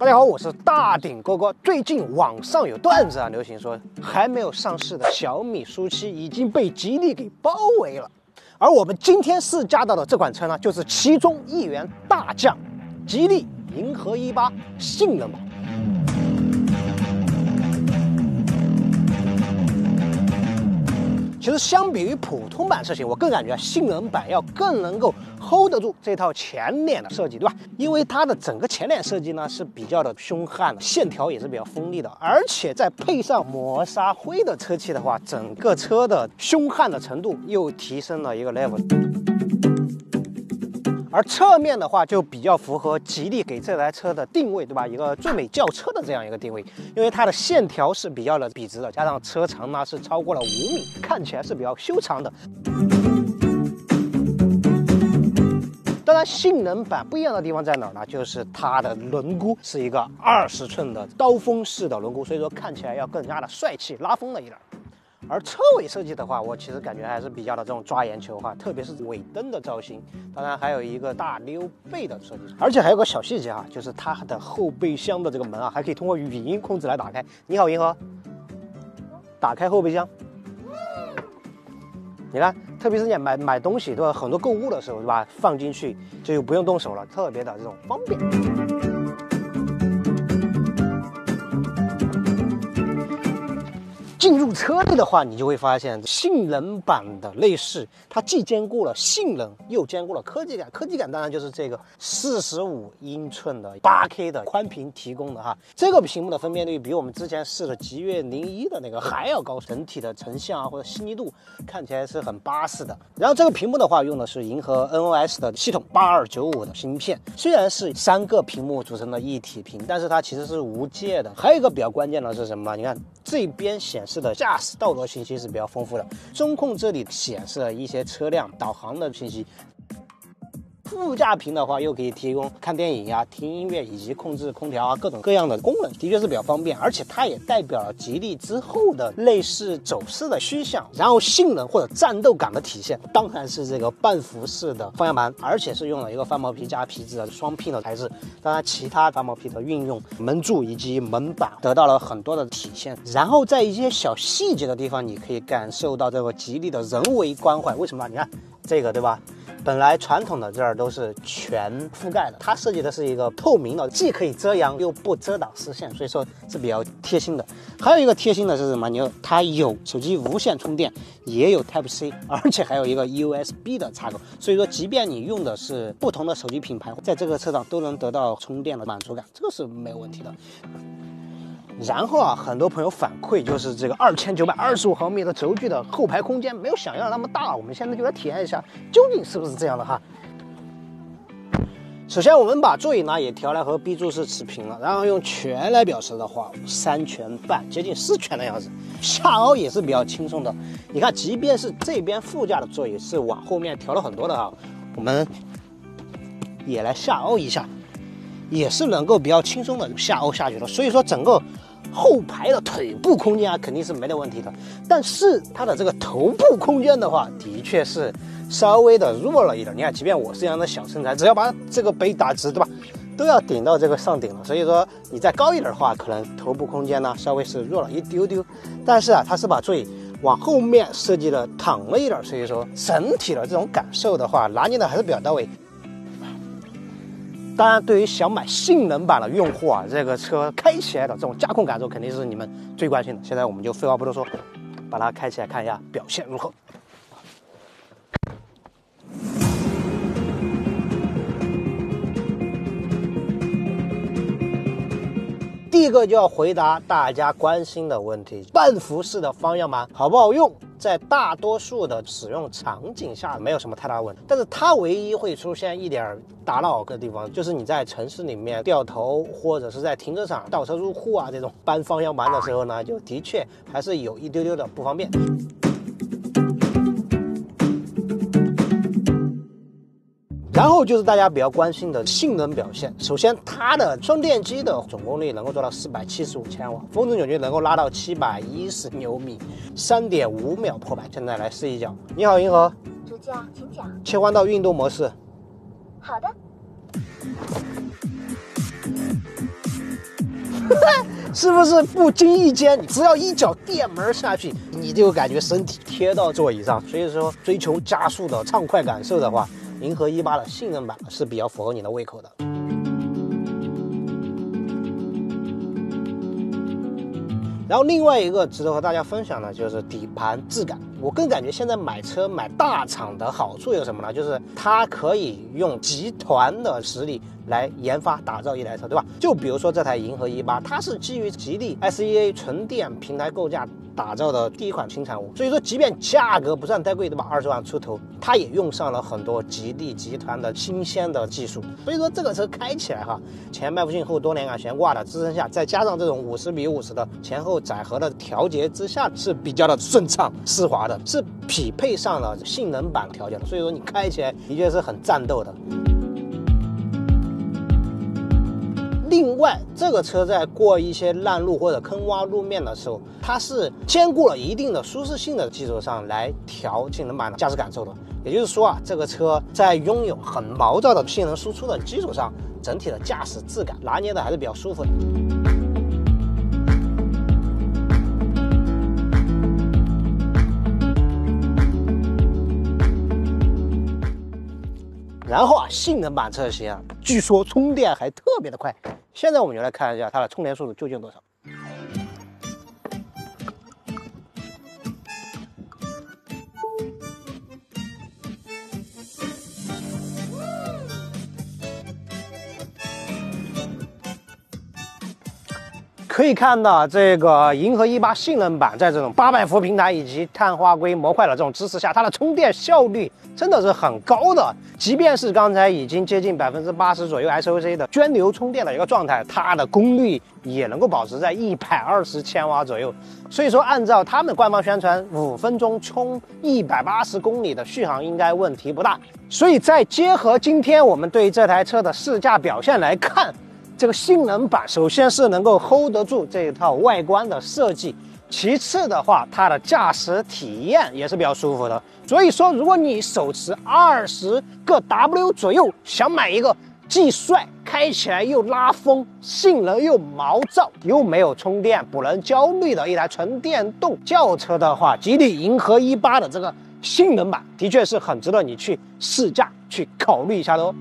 大家好，我是大顶哥哥。最近网上有段子啊，流行说还没有上市的小米 SU7 已经被吉利给包围了。而我们今天试驾到的这款车呢，就是其中一员大将——吉利银河 E8 性能版。其实相比于普通版车型，我更感觉性能版要更能够 hold 得住这套前脸的设计，对吧？因为它的整个前脸设计呢是比较的凶悍的，线条也是比较锋利的，而且再配上磨砂灰的车漆的话，整个车的凶悍的程度又提升了一个 level。而侧面的话就比较符合吉利给这台车的定位，对吧？一个最美轿车的这样一个定位，因为它的线条是比较的笔直的，加上车长呢是超过了五米，看起来是比较修长的。当然，性能版不一样的地方在哪儿呢？就是它的轮毂是一个二十寸的刀锋式的轮毂，所以说看起来要更加的帅气、拉风了一点。而车尾设计的话，我其实感觉还是比较的这种抓眼球哈，特别是尾灯的造型，当然还有一个大溜背的设计，而且还有个小细节哈，就是它的后备箱的这个门啊，还可以通过语音控制来打开。你好，银河，打开后备箱。你看，特别是你买买东西对吧，很多购物的时候对吧，放进去就不用动手了，特别的这种方便。进入车内的话，你就会发现性能版的内饰，它既兼顾了性能，又兼顾了科技感。科技感当然就是这个四十五英寸的八 K 的宽屏提供的哈，这个屏幕的分辨率比我们之前试的极越零一的那个还要高，整体的成像啊或者细腻度看起来是很巴适的。然后这个屏幕的话，用的是银河 NOS 的系统八二九五的芯片，虽然是三个屏幕组成的一体屏，但是它其实是无界的。还有一个比较关键的是什么？你看这边显示。的，驾驶道路信息是比较丰富的。中控这里显示了一些车辆导航的信息。副驾屏的话，又可以提供看电影呀、听音乐以及控制空调啊各种各样的功能，的确是比较方便。而且它也代表了吉利之后的类似走势的趋向。然后性能或者战斗感的体现，当然是这个半幅式的方向盘，而且是用了一个翻毛皮加皮质的双拼的材质。当然，其他翻毛皮的运用，门柱以及门板得到了很多的体现。然后在一些小细节的地方，你可以感受到这个吉利的人为关怀。为什么？你看这个，对吧？本来传统的这儿都是全覆盖的，它设计的是一个透明的，既可以遮阳又不遮挡视线，所以说是比较贴心的。还有一个贴心的是什么？你它有手机无线充电，也有 Type C，而且还有一个 USB 的插口，所以说即便你用的是不同的手机品牌，在这个车上都能得到充电的满足感，这个是没有问题的。然后啊，很多朋友反馈就是这个二千九百二十五毫米的轴距的后排空间没有想象的那么大。我们现在就来体验一下，究竟是不是这样的哈。首先，我们把座椅呢也调来和 B 柱是持平了，然后用拳来表示的话，三拳半，接近四拳的样子。下凹也是比较轻松的。你看，即便是这边副驾的座椅是往后面调了很多的哈，我们也来下凹一下，也是能够比较轻松的下凹下去了。所以说整个。后排的腿部空间啊，肯定是没得问题的，但是它的这个头部空间的话，的确是稍微的弱了一点。你看，即便我是这样的小身材，只要把这个背打直，对吧，都要顶到这个上顶了。所以说，你再高一点的话，可能头部空间呢稍微是弱了一丢丢。但是啊，它是把座椅往后面设计的躺了一点，所以说整体的这种感受的话，拿捏的还是比较到位。当然，对于想买性能版的用户啊，这个车开起来的这种驾控感受肯定是你们最关心的。现在我们就废话不多说，把它开起来看一下表现如何。第一个就要回答大家关心的问题：半幅式的方向盘好不好用？在大多数的使用场景下没有什么太大问题，但是它唯一会出现一点打扰的地方，就是你在城市里面掉头，或者是在停车场倒车入库啊这种搬方向盘的时候呢，就的确还是有一丢丢的不方便。然后就是大家比较关心的性能表现。首先，它的双电机的总功率能够做到四百七十五千瓦，峰值扭矩能够拉到七百一十牛米，三点五秒破百。现在来试一脚。你好，银河。主驾，请讲。切换到运动模式。好的。是不是不经意间，只要一脚电门下去，你就感觉身体贴到座椅上？所以说，追求加速的畅快感受的话，银河 E 八的信任版是比较符合你的胃口的。然后另外一个值得和大家分享的就是底盘质感。我更感觉现在买车买大厂的好处有什么呢？就是它可以用集团的实力来研发打造一台车，对吧？就比如说这台银河 E 八，它是基于吉利 SEA 纯电平台构架。打造的第一款新产物，所以说即便价格不算太贵，对吧？二十万出头，它也用上了很多吉利集团的新鲜的技术。所以说这个车开起来哈，前麦弗逊后多连杆悬挂的支撑下，再加上这种五十比五十的前后载荷的调节之下，是比较的顺畅丝滑的，是匹配上了性能版调节的。所以说你开起来的确是很战斗的。另外，这个车在过一些烂路或者坑洼路面的时候，它是兼顾了一定的舒适性的基础上来调性能版的驾驶感受的。也就是说啊，这个车在拥有很毛躁的性能输出的基础上，整体的驾驶质感拿捏的还是比较舒服的。然后啊，性能版车型啊，据说充电还特别的快。现在我们就来看一下它的充电速度究竟多少。可以看到，这个银河 E 八性能版在这种八百伏平台以及碳化硅模块的这种支持下，它的充电效率真的是很高的。即便是刚才已经接近百分之八十左右 SOC 的涓流充电的一个状态，它的功率也能够保持在一百二十千瓦左右。所以说，按照他们官方宣传，五分钟充一百八十公里的续航应该问题不大。所以再结合今天我们对这台车的试驾表现来看。这个性能版首先是能够 hold 得住这一套外观的设计，其次的话，它的驾驶体验也是比较舒服的。所以说，如果你手持二十个 W 左右，想买一个既帅、开起来又拉风、性能又毛躁、又没有充电不能焦虑的一台纯电动轿车的话，吉利银河 E 八的这个性能版的确是很值得你去试驾、去考虑一下的哦。